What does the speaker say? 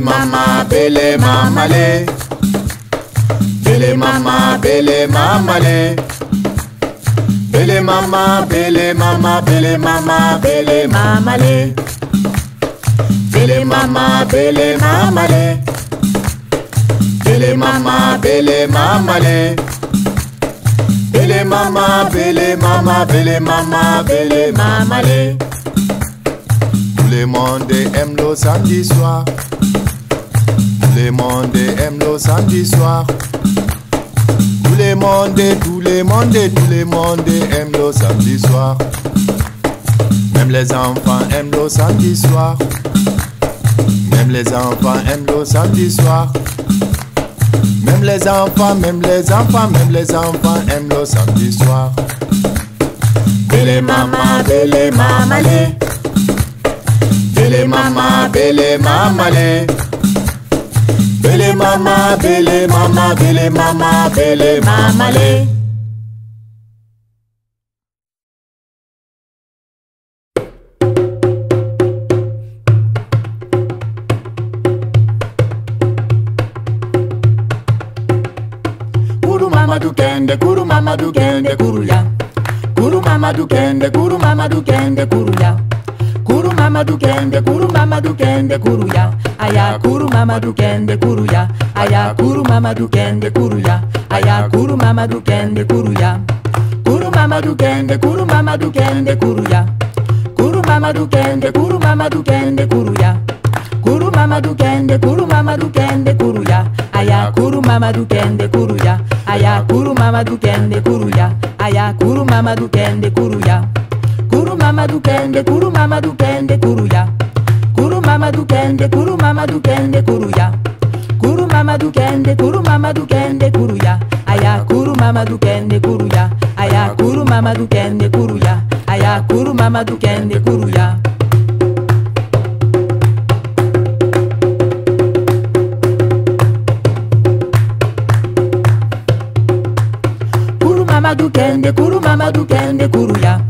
bele mama le Bele mama bele mama le Bele mama bele mama bele mama bele mama le Bele mama bele mama le Bele mama bele mama le Bele mama bele mama bele mama bele mama le Tout le monde aime le samedi soir Tout le monde aime le samedi soir Tout le monde, tout le monde, tout le monde aime le samedi soir Même les enfants aiment le samedi soir Même les enfants aiment le samedi soir même les enfants, même les enfants, même les enfants aiment le samedi soir. Bele mama, bele mama le. Bele mama, bele mama le. Bele mama, bele mama, bele mama, bele mama le. Kuru mama du kende, kuru mama du kende, kuru ya. Kuru mama du kende, kuru mama du kende, kuru ya. Mama du kende, kuru mama du kende, kuru ya. Aya kuru mama du kende, kuru ya. Aya kuru mama du kende, kuru ya. Aya kuru mama du kende, kuru ya. Kuru mama du kende, kuru mama du kende, kuru ya. Kuru mama du kende, kuru mama du kende, kuru ya. Kuru mama du kende, kuru mama du kende, kuru ya. Aya kuru mama du kende, kuru ya. Aya kuru mama du kende, kuru ya. Aya kuru mama du kende, kuru ya. mama dukende kuru mama dukende kuruya. Kuru mama dukende kuru mama dukende kuruya. Kuru mama dukende kuru mama dukende kuruya. Aya kuru mama dukende kuruya. Aya kuru mama dukende kuruya. Aya kuru mama dukende kuruya. Kuru mama dukende kuru mama dukende kuruya.